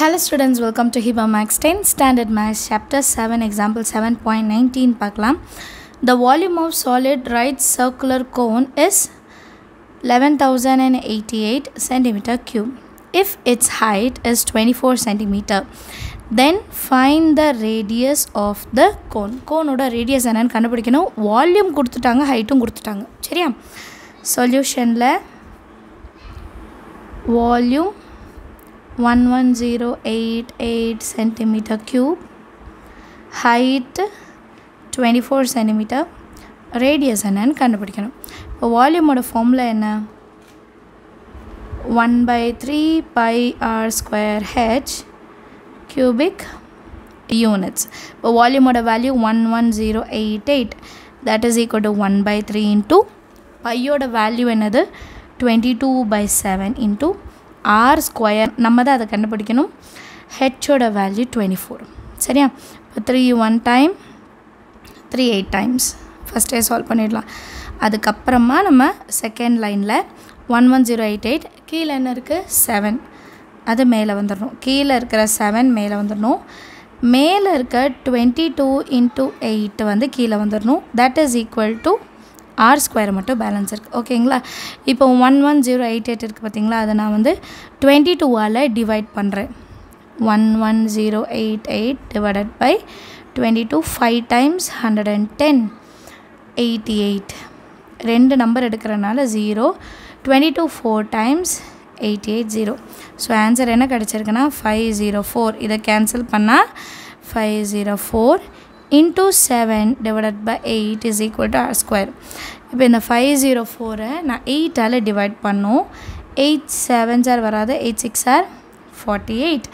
Hello students, welcome to Hiba Max 10 Standard Max Chapter 7 Example 7.19 பார்க்கலாம் The volume of solid right circular cone is 11,088 centimeter cube. If its height is 24 centimeter, then find the radius of the cone. கோனோட radius என்னன்னு கண்டுபிடிக்கணும் volume கொடுத்துட்டாங்க ஹைட்டும் கொடுத்துட்டாங்க சரியா சொல்யூஷனில் volume 11088 centimeter cube height 24 centimeter radius என்னன்னு கண்டுபிடிக்கணும் இப்போ வால்யூமோட ஃபார்முலா என்ன one by three pi r square h cubic units இப்போ வால்யூமோட value one one zero eight eight that is equal to one by three into பையோட வேல்யூ என்னது twenty two by seven into r square நம்ம தான் அதை கண்டுபிடிக்கணும். ஹெச்சோட value twenty four சரியா? இப்போ three one time three eight times ஃபஸ்ட்டே solve பண்ணிடலாம். அதுக்கப்புறமா நம்ம செகண்ட் லைனில் one one zero eight eight கீழே என்ன இருக்குது செவன் அது மேலே வந்துடணும். கீழே இருக்கிற செவன் மேலே வந்துடணும். மேலே இருக்க டுவெண்ட்டி டூ இன்ட்டு எயிட் வந்து கீழே வந்துடணும். That is equal to r square மட்டும் பேலன்ஸ் இருக்குது ஓகேங்களா இப்போ one one zero eight eight இருக்குது பார்த்தீங்களா? அதை நான் வந்து டுவெண்ட்டி டூவால் டிவைட் பண்ணுறேன் one one zero eight eight divided by twenty two five times hundred and ten eighty eight ரெண்டு number எடுக்கிறனால zero twenty two four times eighty eight zero so answer என்ன கிடச்சிருக்குன்னா ஃபைவ் ஜீரோ ஃபோர் இதை cancel பண்ணால் five zero four into seven divided by eight is equal to r square இப்போ இந்த five zero ஃபோரை நான் எயிட்டால் டிவைட் பண்ணோம். எயிட் செவன் சார் வராது. Eight six r forty eight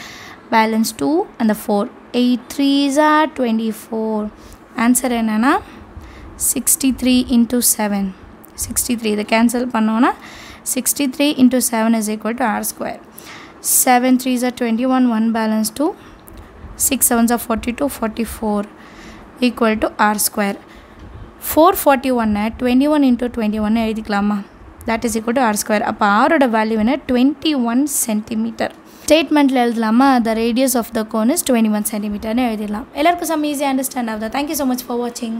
balance two அந்த four eight three r twenty four answer என்னென்னா sixty three into seven sixty three இதை கேன்சல் பண்ணோன்னா sixty three into seven is equal to r square seven three r twenty one one balance two six sevens r forty two forty four equal to r square four forty ஒன்னை twenty one into twenty ஒன்று எழுதிக்கலாமா? That is equal to r square அப்போ ஆரோட value என்ன? Twenty one centimetre ஸ்டேட்மெண்ட்டில் எழுதலாமா? The radius of the cone is twenty one சென்டிமீட்டர்னு எழுதிடலாம். எல்லாருக்கும் some ஈஸியாக அண்டர்ஸ்டாண்ட் ஆகுது? தேங்க்யூ ஸோ மச் ஃபார் வாட்சிங்